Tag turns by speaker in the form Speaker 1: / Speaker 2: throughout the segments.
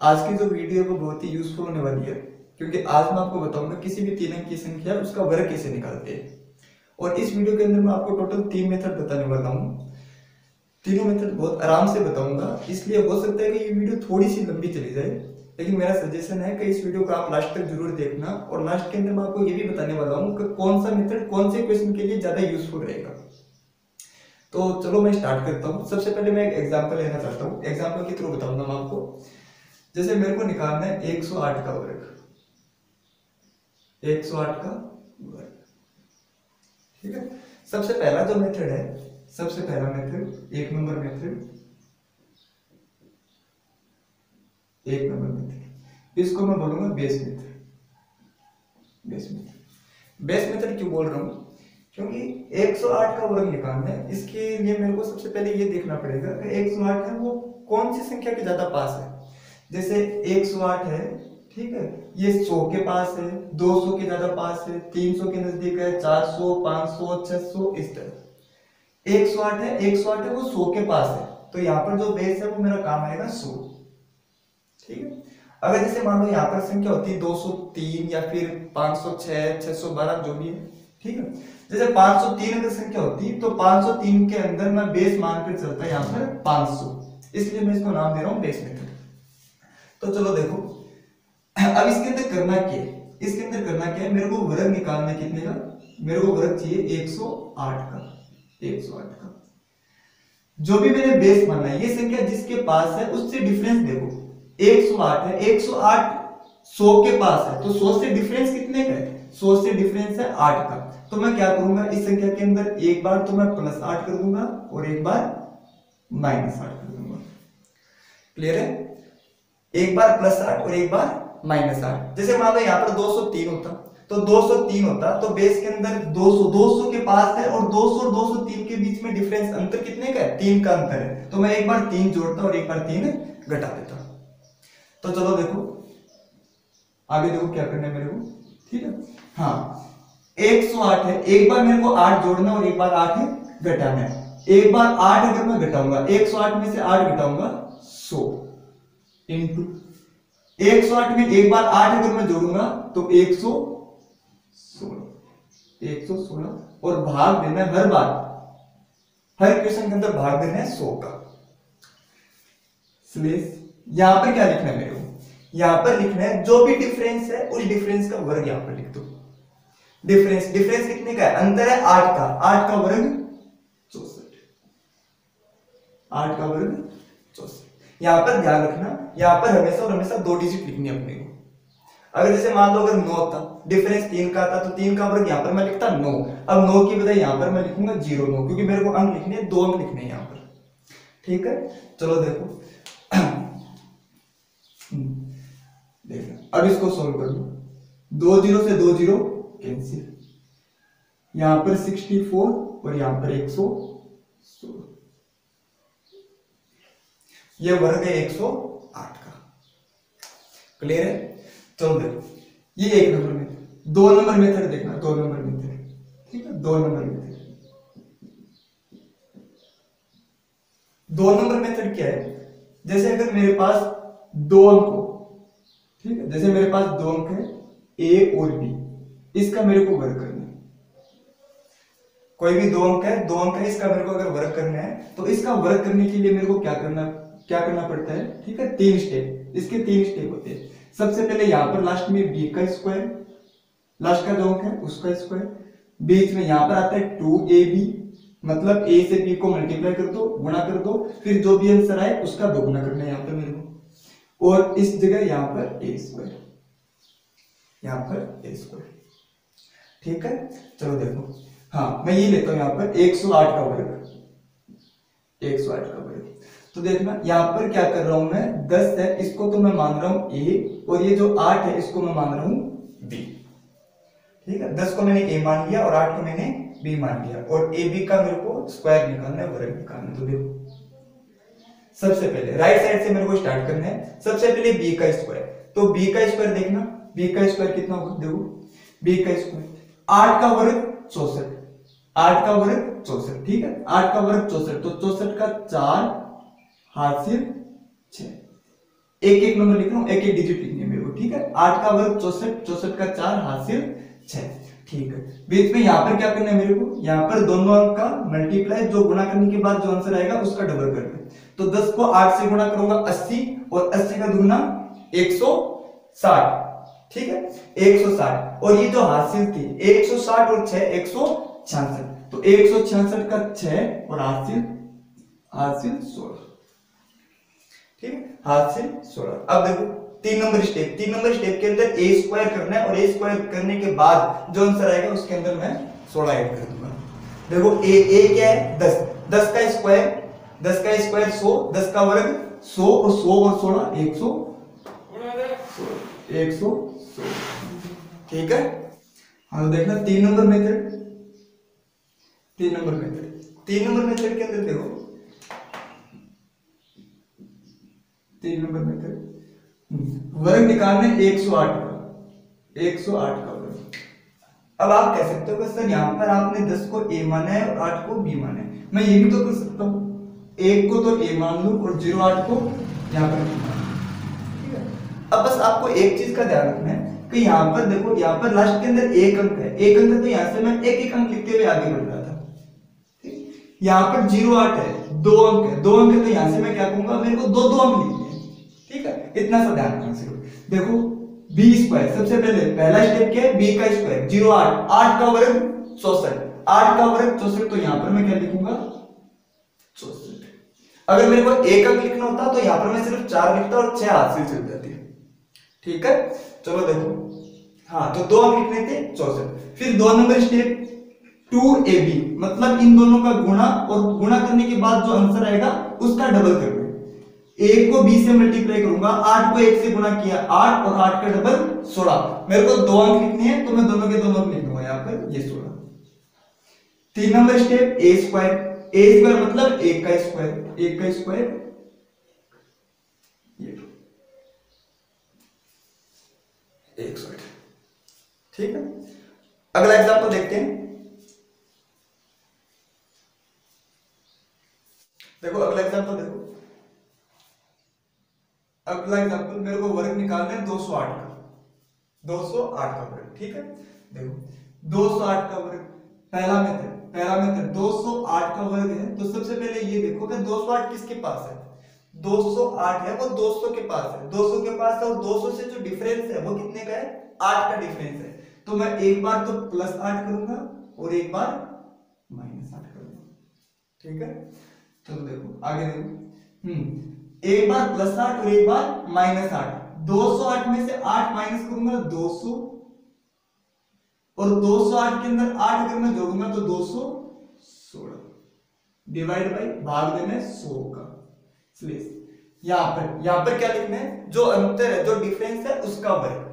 Speaker 1: आज की जो वीडियो वो बहुत ही यूजफुल होने वाली है, क्योंकि आज मैं आपको बताऊँगा किसी भी तीन अंक की संख्या उसका वर्ग कैसे निकालते हैं। और इस वीडियो के अंदर मैं आपको टोटल तीन मेथड बताने वाला हूँ। तीनों मेथड बहुत आराम से बताऊँगा, इसलिए हो सकता है कि ये वीडियो थोड़ी सी लंबी चली जाए, लेकिन मेरा सजेशन है कि इस वीडियो को आप लास्ट तक ज़रूर देखना, और लास्ट के अंदर मैं आपको ये भी बताने वाला हूँ कि कौन सा मेथड कौन से क्वेश्चन के लिए ज़्यादा यूजफुल रहेगा। तो चलो मैं स्टार्ट करता हूँ। सबसे पहले मैं एक एग्जांपल लेना चाहता हूँ। एग्ज़ाम्पल के थ्रू बताऊँगा मैं आपको। जैसे मेरे को निकालना है 108 का वर्ग। 108 का वर्ग। ठीक है? सबसे पहला जो मेथड है, सबसे पहला मेथड एक नंबर मेथड एक नंबर मेथड इसको मैं बोलूँगा base method base method base method क्यों बोल रहा हूँ? क्योंकि 108 का वर्ग निकालना है, इसके लिए मेरे को सबसे पहले ये देखना पड़ेगा कि 108 है, वो कौन सी संख्या के ज़्यादा पास है? जैसे 108 है, ठीक है? ये 100 के पास है 200 के ज़्यादा पास है 300 के नज़दीक है 400 500 600 इस तरह। 108 है 108 है, वो 100 के पास है। तो यहाँ पर जो बेस है, वो मेरा काम आएगा 100 ठीक है? अगर जैसे मान लो यहाँ पर संख्या होती है 203 या फिर 506 612 जो भी है, ठीक है? जैसे 503 अगर संख्या होती तो 503 के अंदर मैं बेस मानकर चलता यहाँ पर 500 इसलिए मैं इसको नाम दे रहा हूँ बेस मेथड तो चलो देखो। अब इसके अंदर करना क्या है? इसके अंदर करना क्या है? मेरे को वर्ग निकालना कितने का मेरे को वर्ग चाहिए 108 का 108 का। जो भी मैंने बेस माना है, ये संख्या जिसके पास है, उससे डिफरेंस देखो। 108 है 108 100 के पास है तो 100 से डिफरेंस कितने का है? 100 से डिफरेंस है 8 का। तो मैं क्या करूँगा? इस संख्या के अंदर एक बार तो मैं प्लस आठ कर दूँगा और एक बार माइनस आठ कर दूँगा। क्लियर है? एक बार प्लस आठ और एक बार माइनस आठ। जैसे मान लो यहाँ पर 203 होता तो 203 होता तो बेस के अंदर 200 200 के पास है और 200 और 203 के बीच में डिफरेंस अंतर कितने का है? तीन का अंतर है। तो मैं एक बार तीन जोड़ता और एक बार तीन घटा देता। तो चलो देखो, आगे देखो क्या करना है मेरे को। ठीक है? हाँ 108 है। एक बार मेरे को आठ जोड़ना और एक बार आठ घटाना है। एक बार आठ अगर मैं घटाऊँगा 108 में से आठ घटाऊँगा 100 इंटू 108 में एक बार आठ अगर मैं जोड़ूँगा तो 116 116 और भाग देना हर बार। हर क्वेश्चन के अंदर भाग देना है सौ का। स्लेस यहाँ पर क्या लिखना है मेरे को? यहाँ पर लिखना है जो भी डिफरेंस है, उस डिफरेंस का वर्ग यहाँ पर लिख दो। डिफरेंस डिफरेंस कितने का है। अंतर है आठ का। आठ का वर्ग चौसठ। आठ का वर्ग यहाँ पर ध्यान रखना, यहाँ पर हमेशा और हमेशा दो डिजिट लिखनी अपने को। अगर जैसे मान लो अगर नौ था डिफरेंस तीन का था तो तीन का वर्ग यहाँ पर मैं लिखता नौ। अब नौ की बजाय यहाँ पर मैं लिखूँगा ज़ीरो नौ, क्योंकि मेरे को अंक लिखने दो अंक लिखने यहाँ पर। ठीक है? चलो देखो। देखना। अब इसको सोल्व कर लो। दो ज़ीरो से दो ज़ीरो कैंसिल यहाँ पर 64 और यहाँ पर 116 ये वर्ग है 108 का। क्लियर है? चलो देखो। ये एक नंबर मेथड दो नंबर मेथड देखना, दो नंबर मेथड ठीक है? दो नंबर मेथड दो नंबर मेथड क्या है? जैसे अगर मेरे पास दो अंक हो, ठीक है? जैसे मेरे पास दो अंक है ए और बी इसका मेरे को वर्ग करना है। कोई भी दो अंक है, दो अंक है, इसका मेरे को अगर वर्ग करना है तो इसका वर्ग करने के लिए मेरे को क्या करना क्या करना पड़ता है? ठीक है, तीन स्टेप इसके तीन स्टेप होते हैं। सबसे पहले यहाँ पर लास्ट में बी का स्क्वायर लास्ट का जो है, उसका स्क्वायर बीच में यहाँ पर आता है टू ए बी मतलब ए से बी को मल्टीप्लाई कर दो, गुणा कर दो, फिर जो भी आंसर आए, उसका दोगुना करना है यहाँ पर मेरे को। और इस जगह यहाँ पर ए स्क्वायर यहाँ पर ए स्क्वायर ठीक है? चलो देखो। हाँ मैं ये लेता हूँ यहाँ पर 108 का वर्ग। 108 का वर्ग। तो देखना यहाँ पर क्या कर रहा हूँ मैं? 10 है, इसको तो मैं मान रहा हूँ ए, और ये जो आठ है, इसको मैं मान रहा हूँ बी। ठीक है? 10 को मैंने ए मान लिया और 8 को मैंने बी मान लिया। और ए, बी का मेरे को स्क्वायर निकालना है, वर्ग निकालना तो देखो, सबसे पहले राइट साइड से मेरे को स्टार्ट करना है। सबसे पहले बी का स्क्वायर तो बी का स्क्वायर देखना। बी का स्क्वायर कितना होगा? देखो बी का स्क्वायर आठ का वर्ग चौसठ। आठ का वर्ग चौसठ। ठीक है? आठ का वर्ग चौसठ। तो चौसठ का चार हासिल छ एक एक नंबर लिख रहा हूँ, एक एक डिजिट लिखनी मेरे को ठीक है? आठ का वर्ग चौसठ चौसठ का चार हासिल छह। ठीक है। बीच में यहाँ पर क्या करना है मेरे को? यहाँ पर दोनों अंक का मल्टीप्लाई जो गुणा करने के बाद जो आंसर आएगा, उसका डबल करना है। तो 10 को 8 से गुणा करूँगा 80 और 80 का दुगुना 160 ठीक है? 160 और ये जो हासिल थी 160 और 6 166 तो 166 का 6 और हासिल हासिल 16 ठीक है? हासिल 16 अब देखो, तीन नंबर स्टेप तीन नंबर स्टेप के अंदर ए स्क्वायर करना है और ए स्क्वायर करने के बाद जो आंसर आएगा, उसके अंदर मैं 16 ऐड कर दूँगा। देखो ए ए क्या है? 10 10 का स्क्वायर 10 का स्क्वायर 100 10 का वर्ग 100 और 100 और 16 100 100 ठीक है? हाँ तो देखना, तीन नंबर मेथड तीन नंबर मेथड तीन नंबर मेथड के अंदर देखो तीन नंबर मेथड वर्ग निकालने 108 का। 108 का वर्ग। अब आप कह सकते हो कि सर यहाँ पर आपने 10 को ए माना है और 8 को बी माना है। मैं ये भी तो कर सकता हूँ। एक को तो a मान लूँ और ज़ीरो आठ को यहाँ पर ठीक है? अब बस आपको एक चीज़ का ध्यान रखना है कि यहाँ पर देखो, यहाँ पर लास्ट के अंदर एक अंक है। एक अंक है तो यहाँ से मैं एक एक अंक लिखते हुए आगे बढ़ रहा था? यहाँ पर ज़ीरो आठ है, दो अंक है। दो अंक है तो यहाँ से मैं क्या कहूँगा, मेरे को दो दो अंक लिखने हैं। ठीक है? इतना सा ध्यान रखना सिर्फ़। देखो बी स्क्वायर सबसे पहले, पहला स्टेप क्या है? बी का स्क्वायर ज़ीरो आठ। आठ का वर्ग चौसठ। आठ का वर्ग चौसठ तो यहाँ पर मैं क्या लिखूँगा? चौसठ। अगर मेरे को एक अंक लिखना होता तो यहाँ पर मैं सिर्फ़ चार लिखता और छह हाथ से चल जाती ठीक है? चलो देखो। हाँ तो दो अंक लिखने थे, चौसठ। फिर दो number step two A B मतलब इन दोनों का गुणा और गुणा करने के बाद जो आंसर आएगा, उसका डबल करना। एक को बी से मल्टीप्लाई करूँगा, आठ को एक से गुणा किया, आठ और आठ का डबल सोलह। मेरे को दो अंक लिखने हैं तो मैं दोनों के दोनों लिख दूँगा यहाँ पर, ये सोलह। तीन number step A square A square मतलब एक का स्क्वायर एक का स्क्वायर ठीक है? अगला एग्ज़ाम्पल देखते हैं। देखो, अगला एग्ज़ाम्पल देखो। अगला एग्ज़ाम्पल मेरे को वर्ग निकालना है 208 का। 208 का वर्ग, ठीक है? देखो 208 का वर्ग, पहला मेथड पहला मेथड 208 का वर्ग है तो सबसे पहले ये देखो कि 208 किसके पास है? 208 है, वो 200 के पास है। 200 के पास है और 200 से जो डिफरेंस है, वो कितने का है? 8 का डिफरेंस है। तो मैं एक बार तो प्लस 8 करूँगा और एक बार माइनस 8 करूँगा। ठीक है? चलो देखो, आगे देखो। हम्म एक बार प्लस आठ और एक बार माइनस आठ। दो सौ आठ में से आठ माइनस करूँगा दो सौ। और दो सौ आठ के अंदर आठ अगर मैं जोड़ूँगा तो दो सौ सोलह। डिवाइड बाई भाग देना सौ का। यहाँ पर यहाँ पर क्या लिखना है? जो अंतर है, जो डिफरेंस है, उसका वर्ग।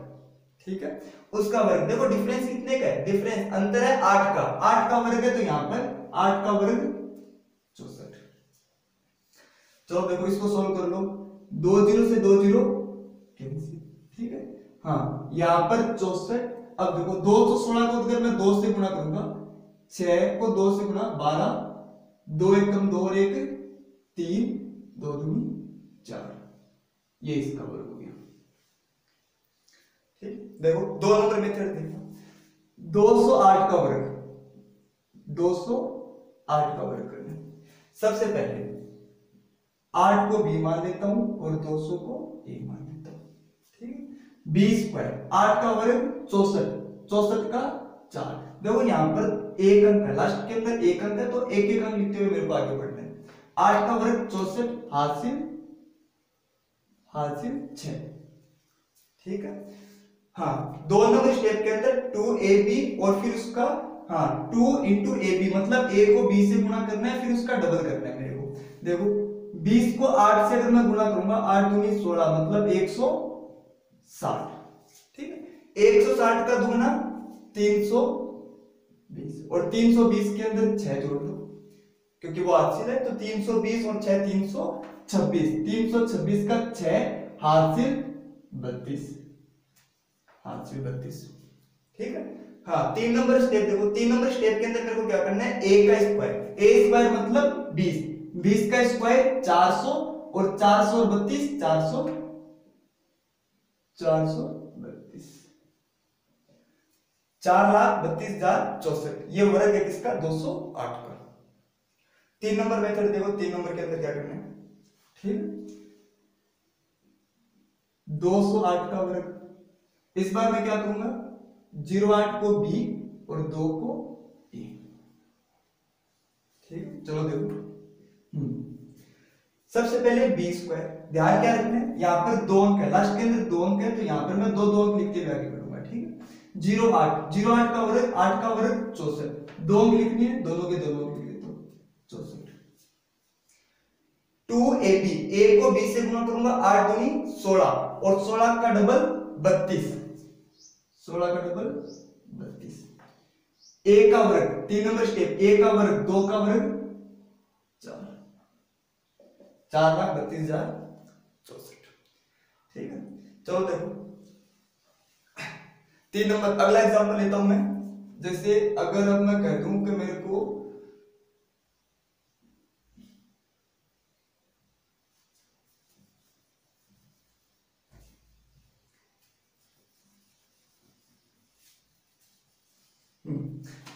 Speaker 1: ठीक है? उसका वर्ग। देखो डिफरेंस कितने का है? डिफरेंस अंतर है आठ का। आठ का वर्ग है तो यहाँ पर आठ का वर्ग चलो देखो इसको सॉल्व कर लो। दो ज़ीरो से दो ज़ीरो ठीक है? हाँ यहाँ पर चौसठ, अब देखो दो सौ सोलह को अगर मैं दो से गुणा करूँगा। छह को दो से गुणा बारह, दो एक कम दो और एक, तीन, दो दूनी चार। ये इसका वर्ग हो गया। ठीक? देखो, दो नंबर मेथड देखो दो सौ आठ का वर्ग। दो सौ आठ का वर्ग करना सबसे पहले आठ को बी मान लेता हूँ और दो सौ को ए मान लेता हूँ। ठीक बी स्क्वायर आठ का वर्ग चौसठ चौसठ का चार। देखो यहाँ पर एक अंक है लास्ट के अंदर एक अंक है तो एक एक अंक लिखते हुए मेरे को आगे बढ़ना है। आठ का वर्ग चौसठ हासिल हासिल छ ठीक है? हाँ दो नंबर स्टेप के अंदर टू ए बी और फिर उसका हाँ टू इंटू ए बी मतलब ए को बी से गुणा करना है, फिर उसका डबल करना है मेरे को। देखो बीस को आठ से अगर मैं गुणा करूँगा, आठ दूनी सोलह मतलब एक सौ साठ। ठीक है? एक सौ साठ का दुगना तीन सौ बीस। और तीन सौ बीस के अंदर छह जोड़ दो क्योंकि वो हासिल है तो तीन सौ बीस और छह तीन सौ छब्बीस। तीन सौ छब्बीस का छह हासिल बत्तीस। हासिल बत्तीस। ठीक है? हाँ तीन नंबर स्टेप देखो। तीन नंबर स्टेप के अंदर मेरे को क्या करना है? ए का स्क्वायर ए स्क्वायर मतलब बीस। बीस का स्क्वायर चार सौ और चार सौ बत्तीस, चार सौ चार सौ बत्तीस। चार लाख बत्तीस हज़ार चौसठ। ये वर्ग है किसका? दो सौ आठ का। तीन नंबर मेथड देखो, तीन नंबर के अंदर क्या करना है? ठीक। दो सौ आठ का वर्ग। इस बार मैं क्या करूँगा? ज़ीरो आठ को बी और दो को ए। ठीक। चलो देखो। सबसे पहले बी स्क्वायर ध्यान क्या रखना है? यहाँ पर दो अंक है। लास्ट के अंदर दो अंक है तो यहाँ पर मैं दो दो अंक लिख के आगे करूँगा, ठीक है? ज़ीरो आठ। ज़ीरो आठ का वर्ग, आठ का वर्ग चौसठ। दो अंक लिखनी है, दोनों के दोनों लिख देता हूँ, चौसठ। टू ए बी ए को बी से गुना करूँगा, आठ दूनी सोलह। और सोलह का डबल बत्तीस। सोलह का डबल बत्तीस। ए का वर्ग, तीन नंबर स्टेप ए का वर्ग, दो का वर्ग, चार। चार लाख बत्तीस हज़ार चौसठ। ठीक है? चलो देखो, तीन नंबर, अगला एग्जांपल लेता हूँ मैं। जैसे अगर अब मैं कह दूँ कि मेरे को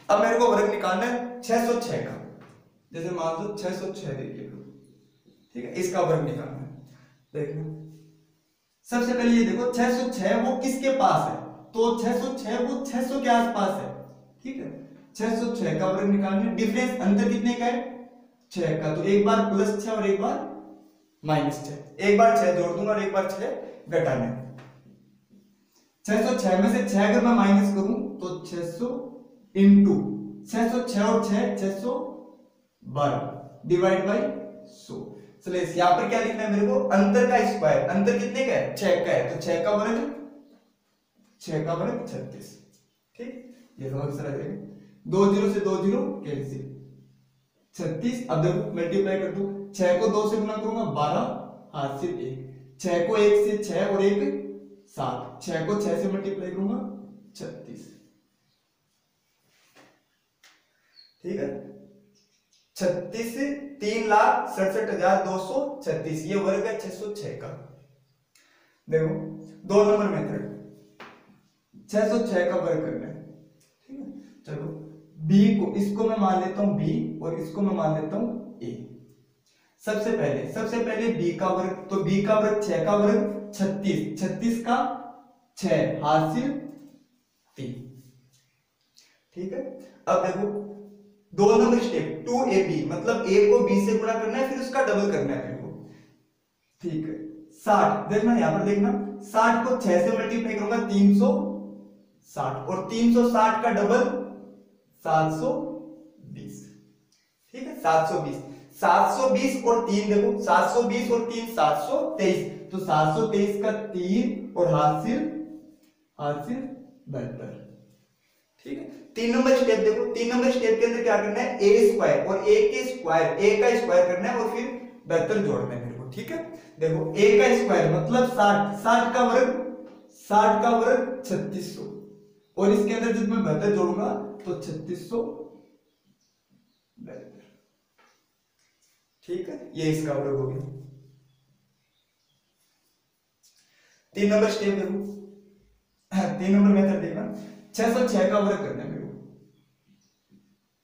Speaker 1: अब मेरे को वर्ग निकालना है 606 का। जैसे मान लो 606 देखिए ठीक है? इसका वर्ग निकालना है। देखो। सबसे पहले ये देखो 606 वो किसके पास है? तो 606 वो 600 के आसपास है। ठीक है? 606 का वर्ग निकालना है। डिफरेंस अंतर कितने का है? 6 का। तो एक बार प्लस 6 और एक बार माइनस 6 एक बार 6 जोड़ दूँगा और एक बार 6 घटाना। है 606 में से 6 अगर मैं माइनस करूँ तो 600 इनटू छह और 6 612 डिवाइड बाई सो। स्लेस यहाँ पर क्या लिखना है मेरे को? अंतर का स्क्वायर अंतर कितने का है? छह का है. तो छह का बने तो? छह का बने तो छत्तीस. ठीक? ये समझ सर दो ज़ीरो से दो ज़ीरो कैंसिल छत्तीस. अब देखो मल्टीप्लाई कर दू. छह को दो से गुना करूँगा, बारह. हाँ, आठ से एक. छह को एक से छह और एक सात. छह को छह से मल्टीप्लाई करूँगा, छत्तीस. ठीक है? छत्तीस, तीन लाख सड़सठ हज़ार दो सौ छत्तीस। ये वर्ग है छह सौ छह का। देखो, दो नंबर मेथड। छह सौ छह का वर्ग करना है। ठीक है? चलो बी को, इसको मैं मान लेता हूँ बी और इसको मैं मान लेता हूँ ए सबसे पहले सबसे पहले बी का वर्ग तो बी का वर्ग छह का वर्ग छत्तीस। छत्तीस का छह, हासिल तीन। ठीक है? अब देखो दो number step two A B मतलब ए को बी से गुणा करना है, फिर उसका डबल करना है ठीक है। साठ देखना यहाँ पर देखना। साठ को छह से मल्टीप्लाई करूँगा, तीन सौ साठ, और तीन सौ साठ का डबल सात सौ बीस। ठीक है? सात सौ बीस। सात सौ बीस और तीन, देखो, सात सौ बीस और तीन, सात सौ तेईस। तो सात सौ तेईस का तीन और हासिल हासिल बहत्तर ठीक है? तीन नंबर स्टेप देखो, तीन नंबर स्टेप के अंदर क्या करना है? ए स्क्वायर और ए के स्क्वायर ए का स्क्वायर करना है और फिर बेहतर जोड़ना है मेरे को, ठीक है? देखो ए का स्क्वायर मतलब साठ साठ का वर्ग, साठ का वर्ग छत्तीस सौ। और इसके अंदर जब मैं बेहतर जोड़ूँगा तो छत्तीस सौ ठीक है? ये इसका वर्ग हो गया। तीन नंबर स्टेप देखो। तीन नंबर मेथड देखना। छह सौ छह का वर्ग करना है मेरे को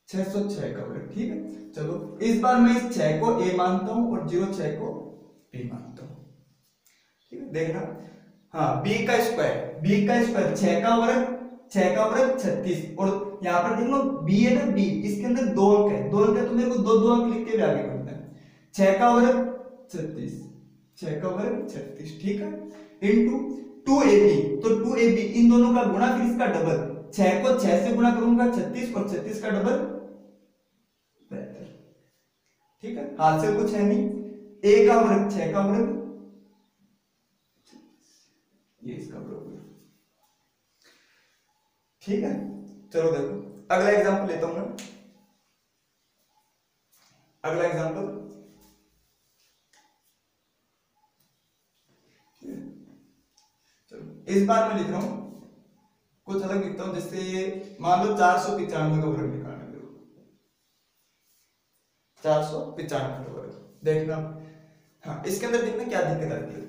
Speaker 1: छह सौ छह का वर्ग, ठीक है? चलो, इस बार मैं इस छह को ए मानता हूँ और ज़ीरो छह को बी मानता हूँ। ठीक है, देखना। हाँ बी का स्क्वायर बी का स्क्वायर छह का वर्ग, छह का वर्ग छत्तीस। और यहाँ पर देख लो बी है ना बी इसके अंदर दो अंक है। दो अंक है तो मेरे को दो दो अंक लिख के भी आगे बढ़ना है। छह का वर्ग छत्तीस, छह का वर्ग छत्तीस, ठीक है? इंटू टू ए बी तो टू ए बी इन दोनों का गुणा फिर इसका डबल छह को छह से गुणा करूँगा, छत्तीस और छत्तीस का डबल ठीक है? हाथ से कुछ है नहीं। ए का वर्ग, छह का वर्ग। ये इसका वर्ग ठीक है? चलो देखो। अगला एग्जांपल लेता हूँ मैं। अगला एग्जांपल चलो इस बार मैं लिख रहा हूँ, कुछ अलग लिखता हूँ जैसे मान लो चार सौ पिचानवे का वर्ग निकालना चार सौ पिचानवे का वर्ग, देखना। हाँ इसके अंदर देखना क्या दिक्कत आती है।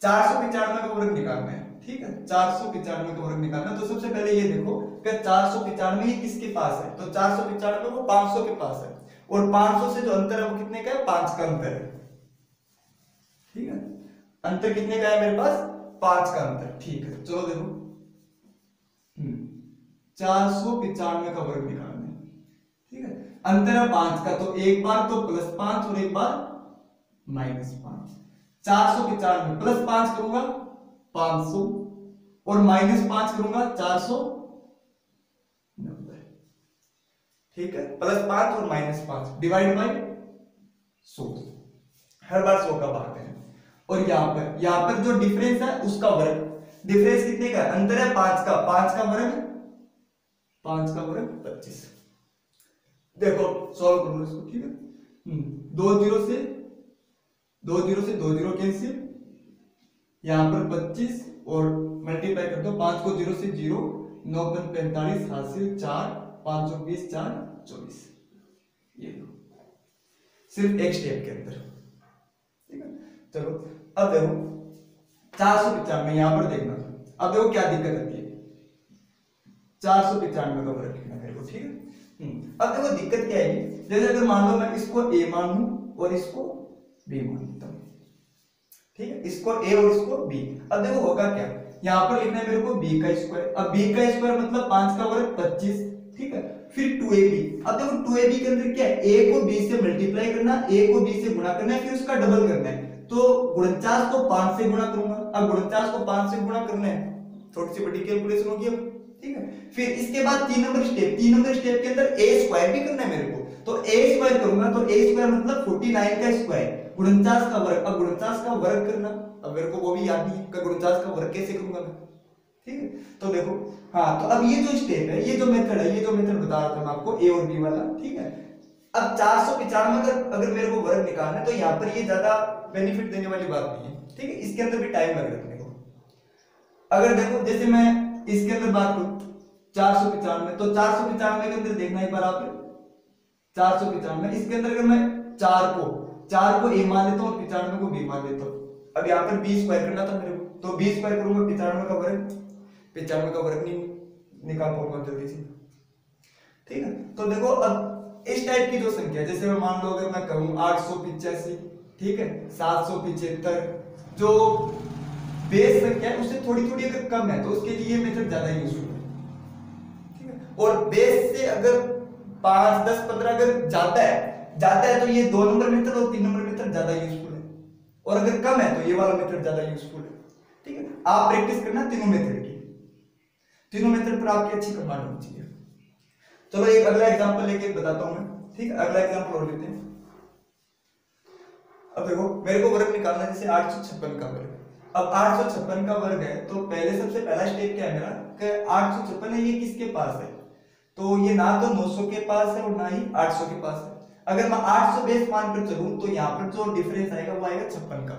Speaker 1: चार सौ पिचानवे का वर्ग निकालना है, ठीक है? चार सौ पिचानवे का वर्ग निकालना तो सबसे पहले ये देखो कि चार सौ पिचानवे ही किसके पास है? तो चार सौ पिचानवे वो पाँच सौ के पास है, और पाँच सौ से जो अंतर है वो कितने का है? पाँच का अंतर है। ठीक है? अंतर कितने का है मेरे पास? पाँच का अंतर ठीक है चलो देखो। हम्म, चार सौ पिचानवे का वर्ग निकालना ठीक है। अंतर है पाँच का तो एक बार तो प्लस पाँच और एक बार माइनस पाँच। चार सौ पिचानवे प्लस पाँच करूँगा पाँच सौ। और माइनस पाँच करूँगा चार सौ नब्बे। ठीक है प्लस पाँच और माइनस पाँच डिवाइड बाई सौ। हर बार सौ का भाग है। और यहाँ पर यहाँ पर जो डिफरेंस है उसका वर्ग। डिफरेंस कितने का अंतर है पाँच का। पाँच का वर्ग? पाँच का वर्ग पच्चीस। देखो सॉल्व करो इसको ठीक है? हम्म, दो ज़ीरो से दो ज़ीरो से दो ज़ीरो कैंसिल यहाँ पर पच्चीस और मल्टीप्लाई कर दो पाँच को ज़ीरो से ज़ीरो नौ पन पैंतालीस हासिल चार पाँच सौ बीस चार चौबीस। ये लो। सिर्फ़ एक स्टेप के अंदर। ठीक है? चलो। अब देखो चार सौ पिचानवे यहाँ पर देखना। अब देखो क्या दिक्कत आती है। चार सौ पिचानवे का वर्ग लिखना मेरे को ठीक है? हम्म, अब देखो दिक्कत क्या है जैसे अगर मान लो मैं इसको ए मान लूँ और इसको बी मान लेता हूँ ठीक है? इसको ए और इसको बी अब देखो होगा क्या? यहाँ पर लिखना है मेरे को बी का स्क्वायर अब बी का स्क्वायर मतलब पाँच का वर्ग पच्चीस ठीक है? फिर टू ए बी अब देखो टू ए बी के अंदर क्या है? ए को बी से मल्टीप्लाई करना ए को बी से गुणा करना है फिर उसका डबल करना है। तो गुणनचास को पाँच से गुणा करूँगा। अब गुणनचास को पाँच से गुणा करना है थोड़ी सी बड़ी कैलकुलेशन होगी अब, ठीक है? फिर इसके बाद तीन नंबर स्टेप तीन नंबर स्टेप के अंदर ए स्क्वायर भी करना है मेरे को। तो ए स्क्वायर करूँगा तो ए स्क्वायर मतलब 49 का स्क्वायर गुणनचास का वर्ग, अब गुणनचास का वर्ग करना। अब मेरे को वो भी याद नहीं है गुणनचास का वर्ग कैसे करूँगा मैं, ठीक है? तो देखो हाँ तो अब ये जो स्टेप है, ये जो मेथड है, ये जो मेथड बता रहा था मैं आपको ए और बी वाला, ठीक है? अब चार सौ पिचानवे अगर अगर मेरे को वर्ग निकालना है तो यहाँ पर ये ज़्यादा बेनिफिट देने वाली बात नहीं है, ठीक है? इसके अंदर भी टाइम लग रखने को। अगर देखो, जैसे मैं इसके अंदर बात करूँ, चार सौ पिचानवे तो चार सौ पिचानवे के अंदर देखना एक बार आप। चार सौ पिचानवे, इसके अंदर अगर मैं चार को चार को ए मान लेता हूँ पिचानवे को बी मान लेता हूँ। अब यहाँ पर बी स्क्वायर करना था मेरे को तो बी स्क्वायर करूँगा पिचानवे का वर्ग? पिचानवे का वर्ग नहीं निकाल पाऊँगा जल्दी से। ठीक है? तो देखो, अब इस टाइप की जो संख्या जैसे मैं मान लो अगर मैं कहूँ आठ सौ पिचासी ठीक है? सात सौ पिछहत्तर जो बेस संख्या है, उससे थोड़ी थोड़ी अगर कम है तो उसके लिए मेथड ज़्यादा यूजफुल है। ठीक है? और बेस से अगर पाँच, दस, पंद्रह अगर जाता है जाता है तो ये दो नंबर मेथड और तीन नंबर मेथड ज़्यादा यूजफुल है। और अगर कम है तो ये वाला मेथड ज़्यादा यूजफुल है। ठीक है? आप प्रैक्टिस करना तीनों मेथड की। तीनों मेथड पर आपकी अच्छी कमांड होनी चाहिए। चलो एक अगला एग्जांपल लेके बताता हूँ मैं, ठीक? अगला एग्जांपल और लेते हैं। अब देखो, मेरे को वर्ग निकालना है, जैसे आठ सौ छप्पन का वर्ग। अब आठ सौ छप्पन का वर्ग है तो पहले सबसे पहला स्टेप क्या है मेरा? आठ सौ छप्पन है, ये किसके पास है? तो ये ना तो 900 के पास है और ना ही 800 के पास है। अगर मैं 800 बेस मान कर चलूँ तो यहाँ पर जो डिफरेंस आएगा, वो आएगा छप्पन का।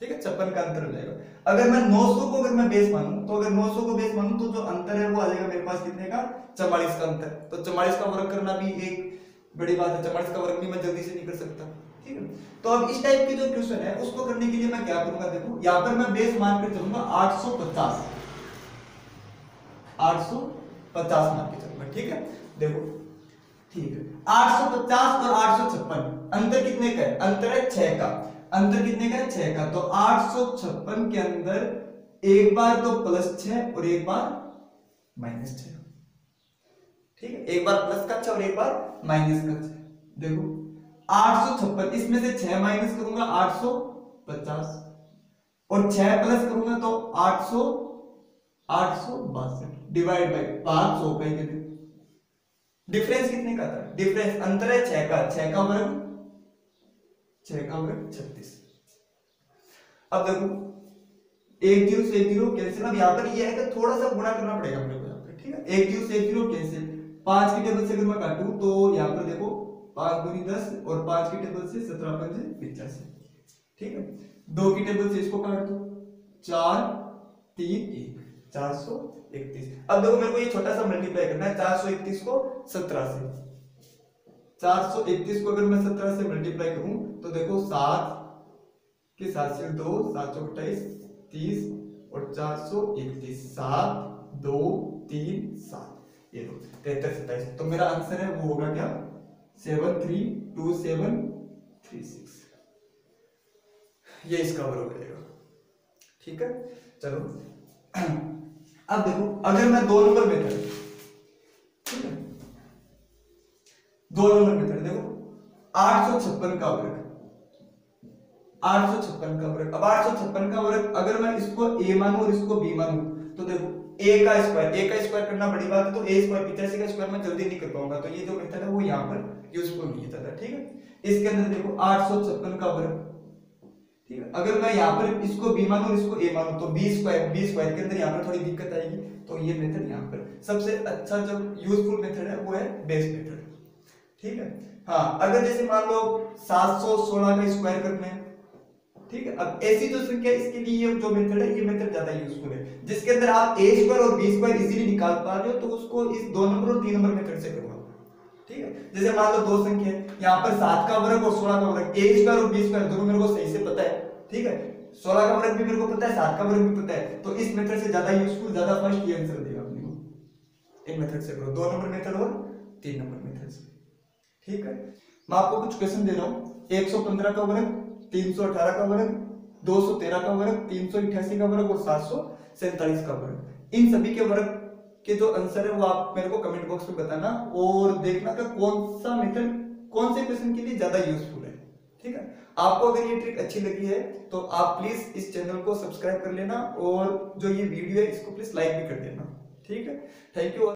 Speaker 1: ठीक है? छप्पन का अंतर हो जाएगा। अगर मैं 900 को अगर मैं बेस मानू तो अगर 900 को बेस मानूं तो जो अंतर है वो आ जाएगा मेरे पास कितने का? चवालीस का अंतर। तो चवालीस का वर्ग करना भी एक बड़ी बात है। चवालीस का वर्ग भी मैं जल्दी से नहीं कर सकता। ठीक है? तो अब इस टाइप की जो क्वेश्चन है, उसको करने के लिए मैं क्या करूँगा देखो? यहाँ पर मैं बेस मान कर चलूँगा 850 850 मान के चलूँगा। ठीक है? देखो। ठीक है। 850 और 856 अंतर कितने का है? अंतर है 6 का। अंतर कितने का है? 6 का। तो 856 के अंदर एक बार तो प्लस 6 और एक बार माइनस 6 ठीक है? एक बार प्लस का 6 और एक बार माइनस का 6 देखो, आठ सौ छप्पन, इसमें से छह माइनस करूँगा आठ सौ पचास। और छह प्लस करूँगा तो आठ सौ आठ सौ बासठ। डिवाइड बाई पाँच सौ डिफरेंस कितने? का था? डिफरेंस अंतर है, छह का। छह का वर्ग छह का वर्ग छत्तीस। अब देखो, एक ज़ीरो से एक ज़ीरो कैंसिल। अब यहाँ पर ये है कि थोड़ा सा गुणा करना पड़ेगा मेरे को यहाँ पर, ठीक है? एक ज़ीरो से एक ज़ीरो कैंसिल। पाँच की टेबल से अगर मैं काटूं तो यहाँ पर देखो, पाँच दूनी दस और पाँच की टेबल से सत्रह पंजे पिचासी, ठीक है? दो की टेबल से इसको काट दो, चार, तीन, एक, चार सौ इकतीस। अब देखो, मेरे को ये छोटा सा मल्टीप्लाई करना है, चार सौ इकतीस को सत्रह से। चार सौ इकतीस को अगर मैं सत्रह से मल्टीप्लाई करूँ तो देखो सात के सात से दो, सात सौ अट्ठाईस, तीस और चार सौ इकतीस, सात, दो, तीन, सात। ये दो तिहत्तर सत्ताईस। तो मेरा आंसर है, वो होगा क्या? Seven, three, two, seven, three, six. ये इसका वर्ग हो जाएगा ठीक है? चलो। अब देखो, अगर मैं दो नंबर मेथड दो नंबर मेथड देखो, आठ सौ छप्पन का वर्ग। आठ सौ छप्पन का वर्ग। अब आठ सौ छप्पन का वर्ग अगर मैं इसको ए मानू और इसको बी मानू तो देखो ए का स्क्वायर ए का स्क्वायर करना बड़ी बात है तो ए स्क्वायर पिचासी का स्क्वायर मैं जल्दी नहीं कर पाऊँगा। तो ये जो मेथड है, वो यहाँ पर यूजफुल नहीं था ठीक है? इसके अंदर देखो, आठ सौ छप्पन का वर्ग। ठीक है? अगर मैं यहाँ पर इसको बी मानू इसको ए मानू तो बी स्क्वायर बी स्क्वायर के अंदर यहाँ पर थोड़ी दिक्कत आएगी तो ये मेथड यहाँ पर। सबसे अच्छा जो यूजफुल मेथड है, वो है बेस मेथड ठीक है? हाँ अगर जैसे मान लो 716 का स्क्वायर करना है ठीक है? अब ऐसी जो संख्या, इसके लिए ये जो मेथड है, ये मेथड ज़्यादा यूजफुल है। जिसके अंदर आप ए स्क्वायर और बी स्क्वायर इजीली निकाल पा रहे हो तो उसको इस दो नंबर और तीन नंबर मेथड से करो ठीक है? जैसे मान लो दो संख्या है, यहाँ पर सात का वर्ग और सोलह का वर्ग। ए स्क्वायर और बी स्क्वायर दोनों मेरे को सही से पता है, ठीक है? सोलह का वर्ग भी मेरे को पता है, सात का वर्ग भी पता है। तो इस मेथड से ज़्यादा यूजफुल ज़्यादा फ़र्स्ट ये आंसर देगा अपने को इन मेथड से करो, दो नंबर मेथड और तीन नंबर मेथड से। ठीक है? मैं आपको कुछ क्वेश्चन दे रहा हूँ। 115 का वर्ग 318 का वर्ग 213 का वर्ग 388 का वर्ग और सात का वर्ग। इन सभी के वर्ग के जो आंसर है वो आप मेरे को कमेंट बॉक्स में बताना और देखना का कौन सा मेथड कौन से क्वेश्चन के लिए ज़्यादा यूजफुल है। ठीक है? आपको अगर ये ट्रिक अच्छी लगी है तो आप प्लीज़ इस चैनल को सब्सक्राइब कर लेना और जो ये वीडियो है, इसको प्लीज़ लाइक भी कर देना। ठीक है? Thank you